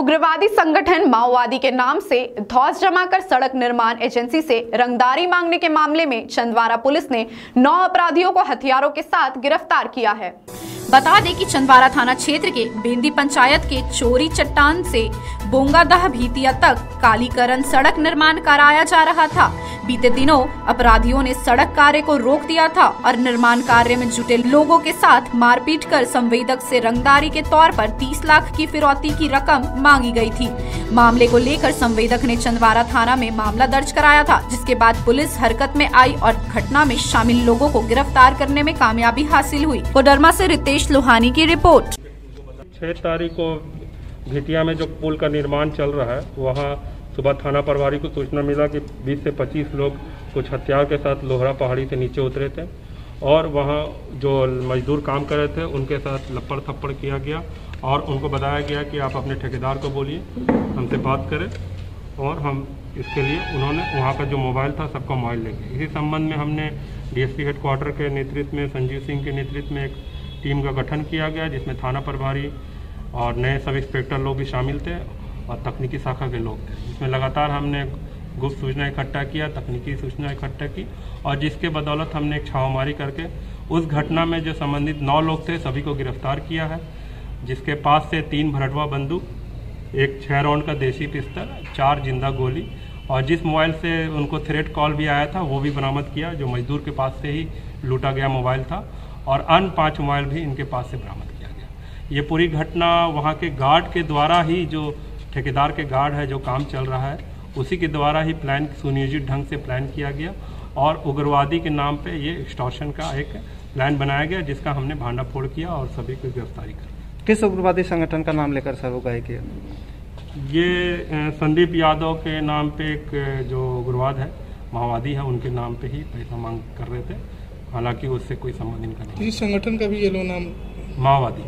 उग्रवादी संगठन माओवादी के नाम से धौस जमाकर सड़क निर्माण एजेंसी से रंगदारी मांगने के मामले में चंदवारा पुलिस ने नौ अपराधियों को हथियारों के साथ गिरफ़्तार किया है। बता दें कि चंदवारा थाना क्षेत्र के बेंदी पंचायत के चोरी चट्टान से बोंगादह भीतिया तक कालीकरण सड़क निर्माण कराया जा रहा था बीते दिनों अपराधियों ने सड़क कार्य को रोक दिया था और निर्माण कार्य में जुटे लोगों के साथ मारपीट कर संवेदक से रंगदारी के तौर पर 30 लाख की फिरौती की रकम मांगी गई थी। मामले को लेकर संवेदक ने चंदवारा थाना में मामला दर्ज कराया था, जिसके बाद पुलिस हरकत में आई और घटना में शामिल लोगों को गिरफ़्तार करने में कामयाबी हासिल हुई। कोडरमा से रितेश लोहानी की रिपोर्ट। छह तारीख को भिटिया में जो पुल का निर्माण चल रहा है, वहाँ सुबह थाना प्रभारी को सूचना मिला कि 20 से 25 लोग कुछ हथियार के साथ लोहरा पहाड़ी से नीचे उतरे थे और वहाँ जो मजदूर काम कर रहे थे, उनके साथ लपड़ थप्पड़ किया गया और उनको बताया गया कि आप अपने ठेकेदार को बोलिए, हमसे बात करें और हम इसके लिए उन्होंने वहाँ का जो मोबाइल था सबका मोबाइल ले गए इसी संबंध में हमने डीएसपी हेडक्वार्टर के नेतृत्व में, संजीव सिंह के नेतृत्व में एक टीम का गठन किया गया, जिसमें थाना प्रभारी और नए सब इंस्पेक्टर लोग भी शामिल थे। और तकनीकी शाखा के लोग थे। जिसमें लगातार हमने गुप्त सूचना इकट्ठा किया, तकनीकी सूचना इकट्ठा की और जिसके बदौलत हमने एक छावामारी करके उस घटना में जो संबंधित नौ लोग थे, सभी को गिरफ़्तार किया है, जिसके पास से तीन भरटवा बंदूक, एक छः राउंड का देसी पिस्तल चार ज़िंदा गोली और जिस मोबाइल से उनको थ्रेट कॉल भी आया था, वो भी बरामद किया, जो मजदूर के पास से ही लूटा गया मोबाइल था और अन्य पाँच मोबाइल भी इनके पास से बरामद किया गया। ये पूरी घटना वहाँ के गार्ड के द्वारा ही जो ठेकेदार के गार्ड है जो काम चल रहा है। उसी के द्वारा ही प्लान सुनियोजित ढंग से प्लान किया गया और उग्रवादी के नाम पे ये एक्सटॉर्शन का एक प्लान बनाया गया जिसका हमने भांडाफोड़ किया और सभी को गिरफ्तारी कर किस उग्रवादी संगठन का नाम लेकर सर वो गए किया ये संदीप यादव के नाम पे एक जो उग्रवाद है माओवादी है उनके नाम पे ही पैसा मांग कर रहे थे। हालाँकि उससे कोई संबंध इनका नहीं किसी संगठन का भी ये लो नाम माओवादी।